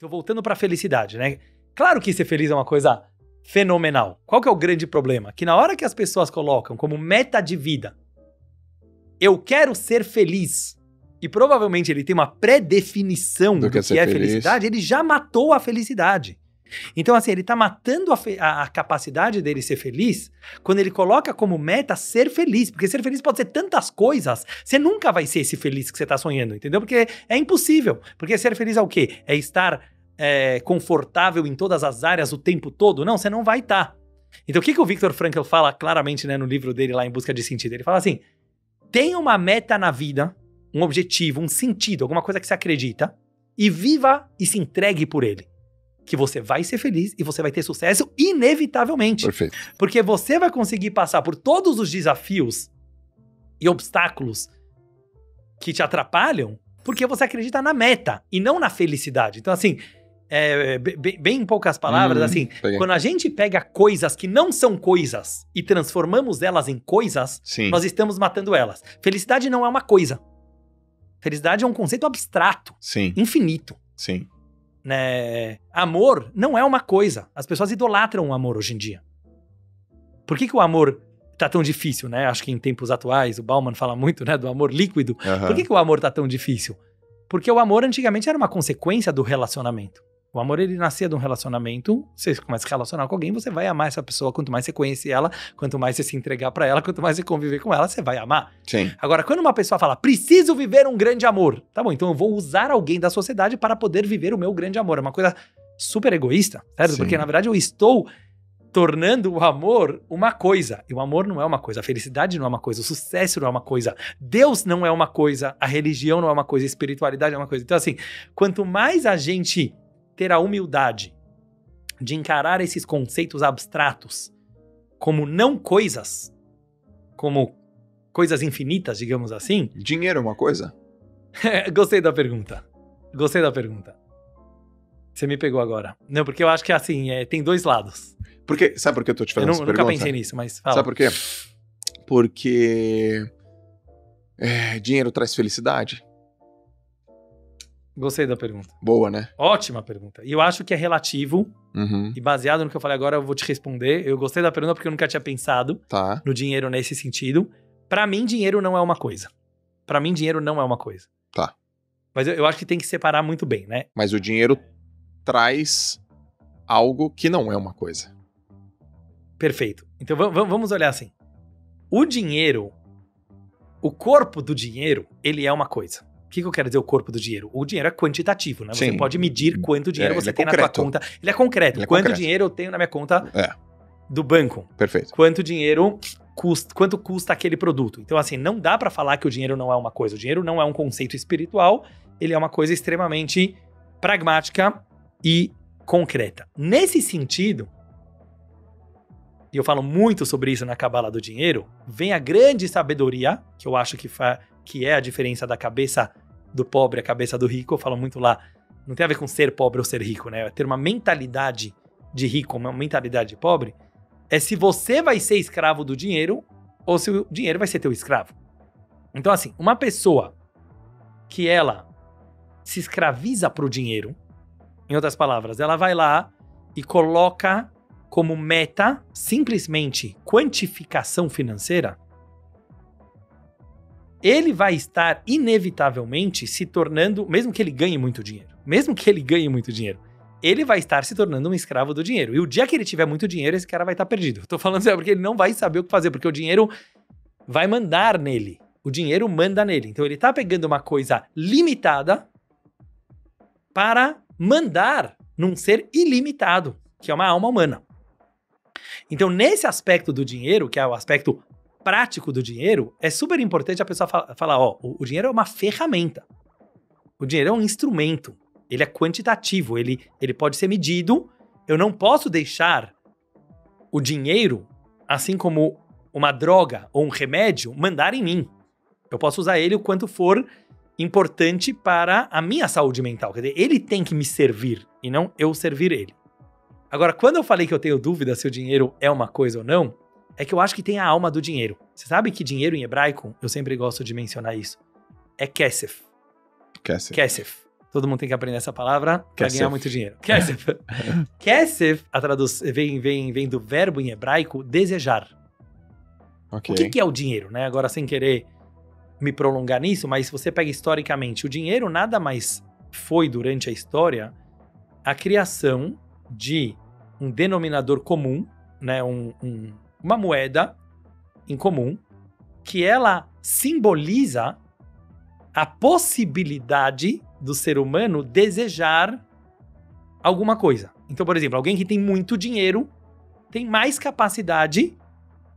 Então, voltando pra felicidade, né? Claro que ser feliz é uma coisa fenomenal. Qual que é o grande problema? Que na hora que as pessoas colocam como meta de vida, eu quero ser feliz, e provavelmente ele tem uma pré-definição do, Do que é é feliz. felicidade, ele já matou a felicidade. Então, assim, ele tá matando a, a- a capacidade dele ser feliz quando ele coloca como meta ser feliz. Porque ser feliz pode ser tantas coisas. Você nunca vai ser esse feliz que você tá sonhando, entendeu? Porque é impossível. Porque ser feliz é o quê? É estar é, confortável em todas as áreas o tempo todo? Não, você não vai estar. Então, o que, que o Viktor Frankl fala claramente né, no livro dele lá em Busca de Sentido? Ele fala assim: tenha uma meta na vida, um objetivo, um sentido, alguma coisa que você acredita, e viva e se entregue por ele. Que você vai ser feliz e você vai ter sucesso inevitavelmente. Perfeito. Porque você vai conseguir passar por todos os desafios e obstáculos que te atrapalham porque você acredita na meta e não na felicidade. Então, assim, é, be- be- bem em poucas palavras, Hum, assim, peguei. quando a gente pega coisas que não são coisas e transformamos elas em coisas, Sim. nós estamos matando elas. Felicidade não é uma coisa. Felicidade é um conceito abstrato, Sim. infinito. Sim. Né? Amor não é uma coisa. As pessoas idolatram o amor hoje em dia. Por que, que o amor tá tão difícil, né? Acho que em tempos atuais, o Bauman fala muito, né, do amor líquido. Aham. Por que, que o amor tá tão difícil? Porque o amor antigamente era uma consequência do relacionamento. O amor ele nascia de um relacionamento, você começa a se relacionar com alguém, você vai amar essa pessoa, quanto mais você conhece ela, quanto mais você se entregar pra ela, quanto mais você conviver com ela, você vai amar. Sim. Agora, quando uma pessoa fala, preciso viver um grande amor, tá bom, então eu vou usar alguém da sociedade para poder viver o meu grande amor. É uma coisa super egoísta, certo? Sim. Porque na verdade eu estou tornando o amor uma coisa. E o amor não é uma coisa, a felicidade não é uma coisa, o sucesso não é uma coisa, Deus não é uma coisa, a religião não é uma coisa, a espiritualidade é uma coisa. Então, assim, quanto mais a gente ter a humildade de encarar esses conceitos abstratos como não coisas, como coisas infinitas, digamos assim, Dinheiro é uma coisa? Gostei da pergunta. Gostei da pergunta. Você me pegou agora. Não, porque eu acho que assim, é, tem dois lados. Porque, sabe por que eu tô te Eu fazendo nu- essa nunca pergunta? pensei nisso, mas fala. Sabe por quê? Porque é, dinheiro traz felicidade. Gostei da pergunta. Boa, né? Ótima pergunta. E eu acho que é relativo, Uhum. e baseado no que eu falei agora, eu vou te responder. Eu gostei da pergunta porque eu nunca tinha pensado Tá. no dinheiro nesse sentido. Pra mim, dinheiro não é uma coisa. Pra mim, dinheiro não é uma coisa. Tá. Mas eu, eu acho que tem que separar muito bem, né? Mas o dinheiro traz algo que não é uma coisa. Perfeito. Então va- va- vamos olhar assim. O dinheiro, o corpo do dinheiro, ele é uma coisa. O que, que eu quero dizer o corpo do dinheiro? O dinheiro é quantitativo, né? Você Sim. pode medir quanto dinheiro É, você é tem na sua conta. Ele é concreto. Ele é quanto concreto. dinheiro eu tenho na minha conta É. do banco? Perfeito. Quanto dinheiro custa, quanto custa aquele produto? Então assim, não dá pra falar que o dinheiro não é uma coisa. O dinheiro não é um conceito espiritual, ele é uma coisa extremamente pragmática e concreta. Nesse sentido, e eu falo muito sobre isso na Cabala do Dinheiro, vem a grande sabedoria, que eu acho que, fa que é a diferença da cabeça do pobre a cabeça do rico. Eu falo muito lá, não tem a ver com ser pobre ou ser rico, né? É ter uma mentalidade de rico, uma mentalidade de pobre, é se você vai ser escravo do dinheiro ou se o dinheiro vai ser teu escravo. Então, assim, uma pessoa que ela se escraviza pro dinheiro, em outras palavras, ela vai lá e coloca como meta simplesmente quantificação financeira, ele vai estar inevitavelmente se tornando, mesmo que ele ganhe muito dinheiro, mesmo que ele ganhe muito dinheiro, ele vai estar se tornando um escravo do dinheiro. E o dia que ele tiver muito dinheiro, esse cara vai estar perdido. Tô falando isso porque ele não vai saber o que fazer, porque o dinheiro vai mandar nele. O dinheiro manda nele. Então ele tá pegando uma coisa limitada para mandar num ser ilimitado, que é uma alma humana. Então, nesse aspecto do dinheiro, que é o aspecto prático do dinheiro, é super importante a pessoa fa- falar: ó, o, o dinheiro é uma ferramenta. O dinheiro é um instrumento. Ele é quantitativo, ele, ele pode ser medido. Eu não posso deixar o dinheiro, assim como uma droga ou um remédio, mandar em mim. Eu posso usar ele o quanto for importante para a minha saúde mental. Quer dizer, ele tem que me servir e não eu servir ele. Agora, quando eu falei que eu tenho dúvida se o dinheiro é uma coisa ou não, é que eu acho que tem a alma do dinheiro. Você sabe que dinheiro em hebraico, eu sempre gosto de mencionar isso, é kesef. Ser. Kesef. Todo mundo tem que aprender essa palavra para Kesef. ganhar muito dinheiro. Kesef. Kesef, a traduz, vem, vem, vem do verbo em hebraico desejar. Ok. O que, que é o dinheiro, né? Agora, sem querer me prolongar nisso, mas se você pega historicamente, o dinheiro nada mais foi durante a história a criação de um denominador comum, né? Um, um- uma moeda em comum, que ela simboliza a possibilidade do ser humano desejar alguma coisa. Então, por exemplo, alguém que tem muito dinheiro tem mais capacidade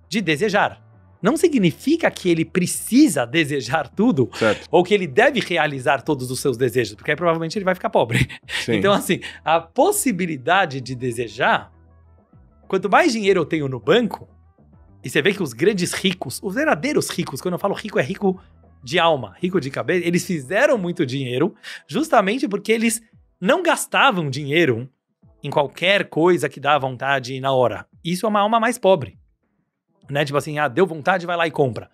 de desejar. Não significa que ele precisa desejar tudo Certo. ou que ele deve realizar todos os seus desejos, porque aí provavelmente ele vai ficar pobre. Sim. Então, assim, a possibilidade de desejar, quanto mais dinheiro eu tenho no banco, e você vê que os grandes ricos, os verdadeiros ricos, quando eu falo rico, é rico de alma, rico de cabeça, eles fizeram muito dinheiro justamente porque eles não gastavam dinheiro em qualquer coisa que dá vontade na hora. Isso é uma alma mais pobre. Né? Tipo assim, ah, deu vontade, vai lá e compra.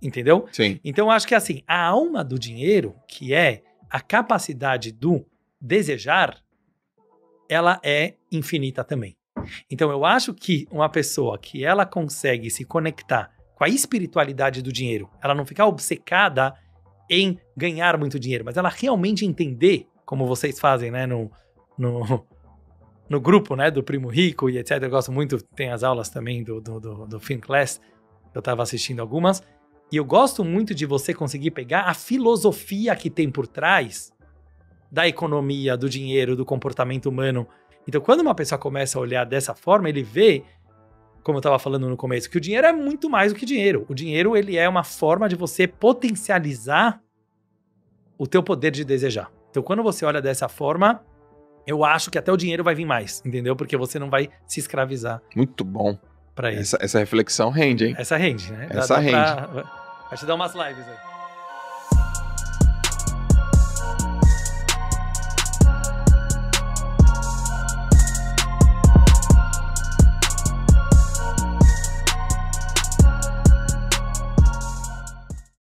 Entendeu? Sim. Então, eu acho que assim, a alma do dinheiro, que é a capacidade do desejar, ela é infinita também. Então, eu acho que uma pessoa que ela consegue se conectar com a espiritualidade do dinheiro, ela não ficar obcecada em ganhar muito dinheiro, mas ela realmente entender, como vocês fazem, né, no, no, no grupo, né, do Primo Rico e etc. Eu gosto muito, tem as aulas também do, do, do, do Film Class, eu estava assistindo algumas, e eu gosto muito de você conseguir pegar a filosofia que tem por trás da economia, do dinheiro, do comportamento humano. Então, quando uma pessoa começa a olhar dessa forma, ele vê, como eu estava falando no começo, que o dinheiro é muito mais do que dinheiro. O dinheiro, ele é uma forma de você potencializar o teu poder de desejar. Então, quando você olha dessa forma, eu acho que até o dinheiro vai vir mais, entendeu? Porque você não vai se escravizar Muito bom. para isso. Essa, essa reflexão rende, hein? Essa rende, né? Essa Pra, vai te dar umas lives aí.